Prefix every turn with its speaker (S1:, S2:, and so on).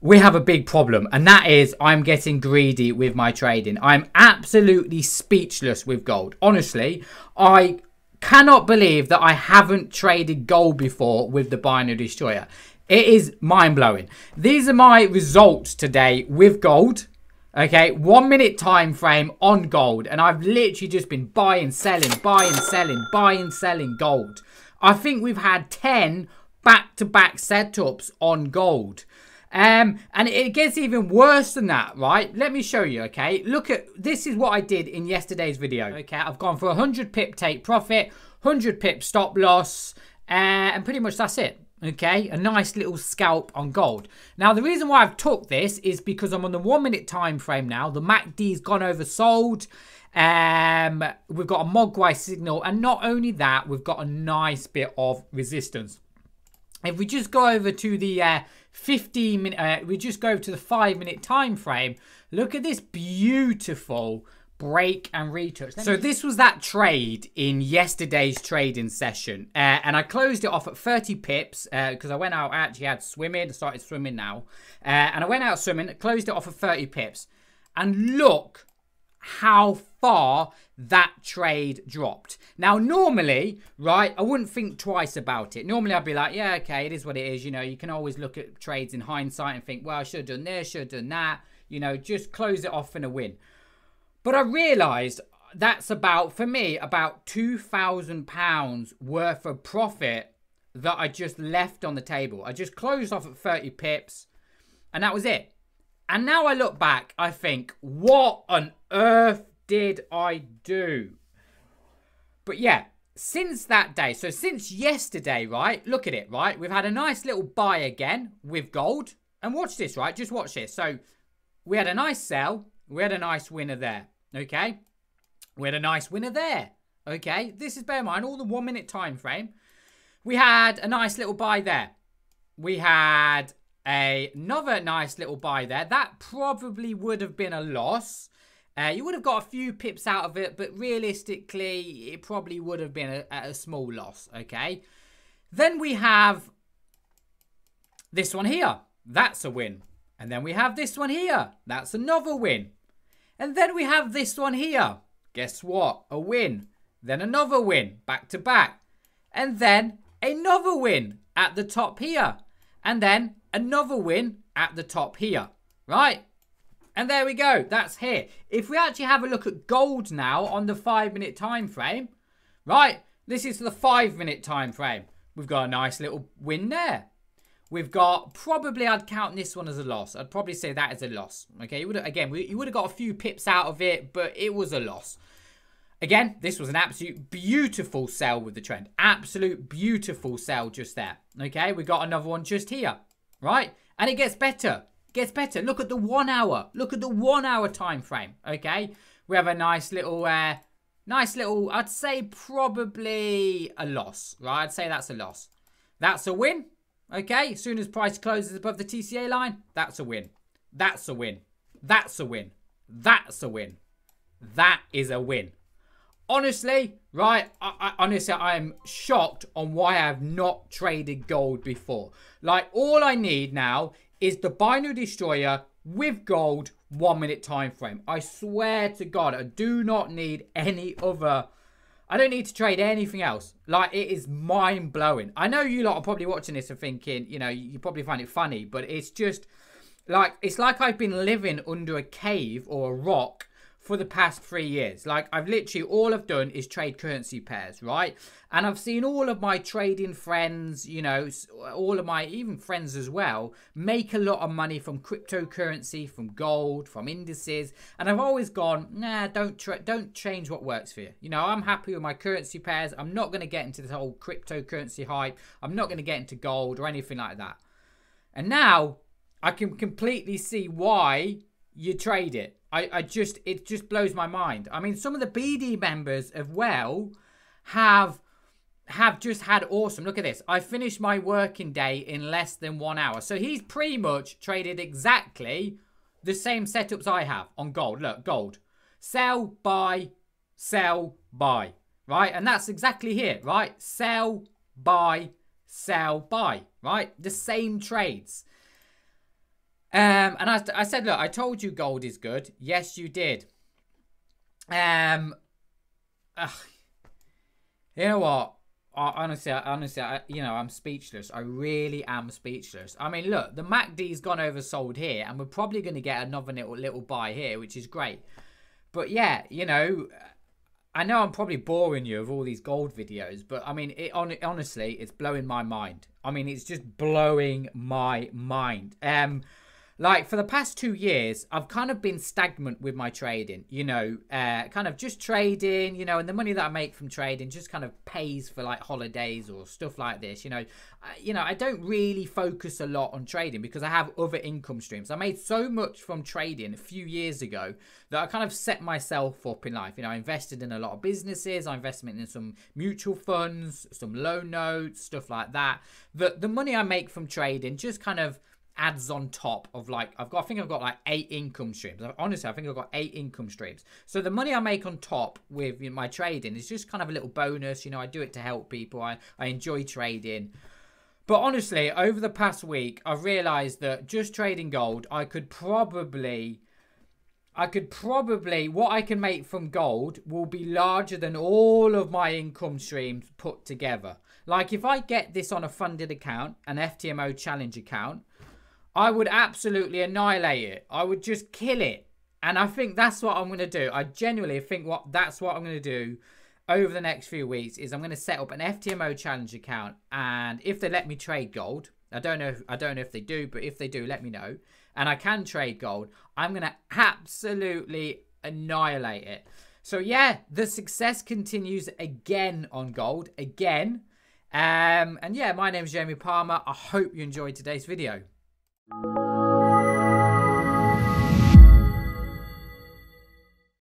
S1: we have a big problem, and that is I'm getting greedy with my trading. I'm absolutely speechless with gold. Honestly, I cannot believe that I haven't traded gold before with the Binary Destroyer. It is mind blowing. These are my results today with gold. Okay, one minute time frame on gold, and I've literally just been buying, selling, buying, selling, buying, selling gold. I think we've had 10 back to back setups on gold. Um, and it gets even worse than that, right? Let me show you, okay? Look at, this is what I did in yesterday's video, okay? I've gone for 100 pip take profit, 100 pip stop loss, uh, and pretty much that's it. Okay, a nice little scalp on gold. Now, the reason why I've took this is because I'm on the one minute time frame now. The MACD's gone oversold. Um, we've got a Mogwai signal, and not only that, we've got a nice bit of resistance. If we just go over to the uh, 15 minute, uh, we just go to the five minute time frame. Look at this beautiful break and retouch. So this was that trade in yesterday's trading session, uh, and I closed it off at 30 pips because uh, I went out. I actually had swimming, started swimming now, uh, and I went out swimming, closed it off at 30 pips, and look how far that trade dropped. Now, normally, right, I wouldn't think twice about it. Normally, I'd be like, yeah, okay, it is what it is. You know, you can always look at trades in hindsight and think, well, I should have done this, should have done that. You know, just close it off in a win. But I realised that's about, for me, about £2,000 worth of profit that I just left on the table. I just closed off at 30 pips and that was it. And now I look back, I think, what on earth did I do? But yeah, since that day, so since yesterday, right? Look at it, right? We've had a nice little buy again with gold. And watch this, right? Just watch this. So we had a nice sell. We had a nice winner there. Okay? We had a nice winner there. Okay? This is, bear in mind, all the one minute time frame. We had a nice little buy there. We had a, another nice little buy there. That probably would have been a loss. Uh, you would have got a few pips out of it, but realistically, it probably would have been a, a small loss, okay? Then we have this one here. That's a win. And then we have this one here. That's another win. And then we have this one here. Guess what? A win. Then another win. Back to back. And then another win at the top here. And then another win at the top here. Right? And there we go. That's here. If we actually have a look at gold now on the five minute time frame, right? This is the five minute time frame. We've got a nice little win there. We've got probably I'd count this one as a loss. I'd probably say that as a loss. Okay, you again you would have got a few pips out of it, but it was a loss. Again, this was an absolute beautiful sell with the trend. Absolute beautiful sell just there. Okay, we got another one just here, right? And it gets better gets better. Look at the one hour. Look at the one hour time frame. Okay, we have a nice little, uh, nice little. I'd say probably a loss. Right, I'd say that's a loss. That's a win. Okay, as soon as price closes above the TCA line, that's a win. That's a win. That's a win. That's a win. That is a win. Honestly, right, I, I, honestly, I am shocked on why I have not traded gold before. Like, all I need now is the Binary Destroyer with gold one minute time frame. I swear to God, I do not need any other. I don't need to trade anything else. Like, it is mind blowing. I know you lot are probably watching this and thinking, you know, you probably find it funny, but it's just like, it's like I've been living under a cave or a rock for the past three years. Like I've literally all I've done is trade currency pairs, right? And I've seen all of my trading friends, you know, all of my even friends as well, make a lot of money from cryptocurrency, from gold, from indices, and I've always gone, nah, don't tra- don't change what works for you. You know, I'm happy with my currency pairs. I'm not going to get into this whole cryptocurrency hype. I'm not going to get into gold or anything like that. And now I can completely see why you trade it I, I just it just blows my mind. I mean, some of the BD members of Well have have just had awesome. Look at this. I finished my working day in less than one hour. So he's pretty much traded exactly the same setups I have on gold. Look, gold. Sell, buy, sell, buy. Right? And that's exactly here, right? Sell, buy, sell, buy. Right? The same trades. Um, and I, I said, look, I told you gold is good. Yes, you did. Um, ugh, you know what? I, honestly, I, honestly, I, you know, I'm speechless. I really am speechless. I mean, look, the MACD's gone oversold here, and we're probably going to get another little little buy here, which is great. But yeah, you know, I know I'm probably boring you with all these gold videos, but I mean, it on honestly, it's blowing my mind. I mean, it's just blowing my mind. Um, like for the past two years, I've kind of been stagnant with my trading. You know, uh, kind of just trading. You know, and the money that I make from trading just kind of pays for like holidays or stuff like this. You know, uh, you know, I don't really focus a lot on trading because I have other income streams. I made so much from trading a few years ago that I kind of set myself up in life. You know, I invested in a lot of businesses. I invested in some mutual funds, some loan notes, stuff like that. The the money I make from trading just kind of adds on top of like I've got I think I've got like eight income streams. Honestly, I think I've got eight income streams. So the money I make on top with you know, my trading is just kind of a little bonus. You know, I do it to help people. I, I enjoy trading. But honestly, over the past week, I've realized that just trading gold, I could probably I could probably what I can make from gold will be larger than all of my income streams put together. Like if I get this on a funded account, an FTMO challenge account, I would absolutely annihilate it. I would just kill it. And I think that's what I'm going to do. I genuinely think what that's what I'm going to do over the next few weeks is I'm going to set up an FTMO challenge account and if they let me trade gold, I don't know if, I don't know if they do, but if they do, let me know. And I can trade gold. I'm going to absolutely annihilate it. So yeah, the success continues again on gold, again. Um, and yeah, my name is Jamie Palmer. I hope you enjoyed today's video. Thank you.